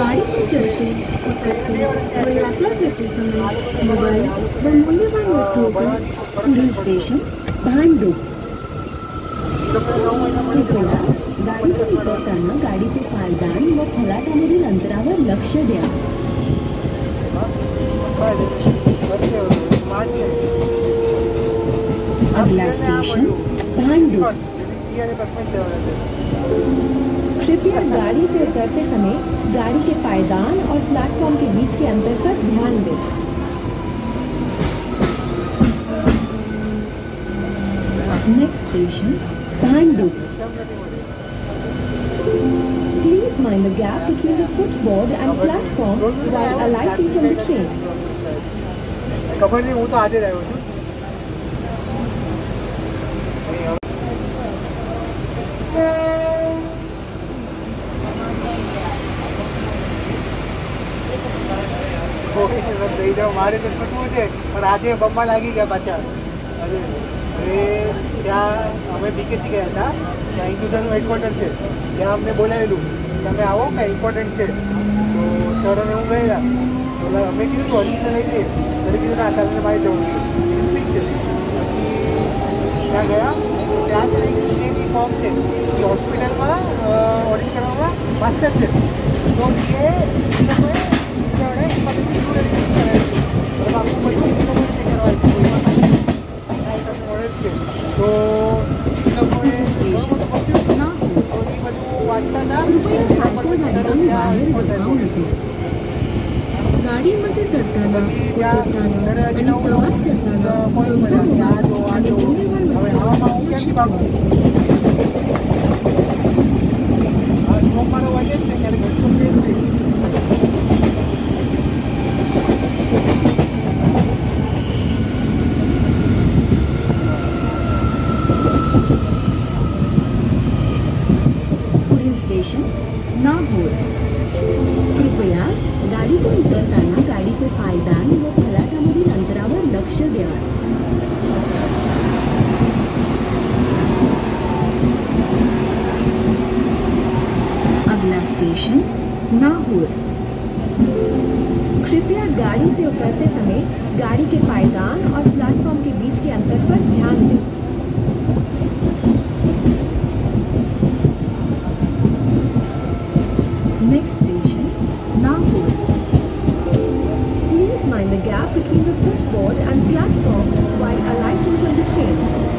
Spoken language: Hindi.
खाते उतरते व यात्रा करते समय मोबाईल व मूल्यवान वस्तूंवर पुढील स्टेशन भांडूप कृपया गाडीतून उतरताना गाडीचे पायदान व फलाटामधील अंतरावर लक्ष द्या अगला स्टेशन भांडूप कृपया गाड़ी से उतरते समय गाड़ी के पायदान और प्लेटफॉर्म के बीच के अंतर पर ध्यान दें। Next station Bhandup please mind the gap between the footboard and platform alighting from the train kabaddi वो तो आते रहे। हो મારે તો છૂટવું છે પણ આજે બમ્બા લાગી ગયા પાછા અરે અરે ત્યાં અમે બીકેસી ગયા હતા ત્યાં હિન્દુસ્તાનનું હેડક્વાર્ટર છે ત્યાં અમને બોલાવેલું તમે આવો કાંઈ ઇમ્પોર્ટન્ટ છે તો સર અને હું ગયેલા તો અમે કીધું ઓરિજિનલ લઈ જઈએ ત્યારે કીધું ના ચાલને મારે જવું છે ઠીક છે પછી ત્યાં ગયા તો ત્યાં છે એક સીએની ફોર્મ છે એ હોસ્પિટલમાં ઓડિટ કરવામાં માસ્ટર છે તો એ कृपया सायकल मार्गाने बाहेर वळवा होते गाडीमध्ये चढताना उतरताना आणि प्रवास करताना तुमचा मोबाईल आणि धूम्रपान लक्षात ठेवा स्टेशन नागपूर कृपया गाडीतून उतरताना गाडीचे पायदान व फलाटामधील अंतरावर लक्ष द्या। अगला स्टेशन नाहूर कृपया गाड़ी से उतरते समय गाड़ी के पायदान और प्लेटफॉर्म के बीच के अंतर पर ध्यान दें। up between the footboard and platform while alighting from the train.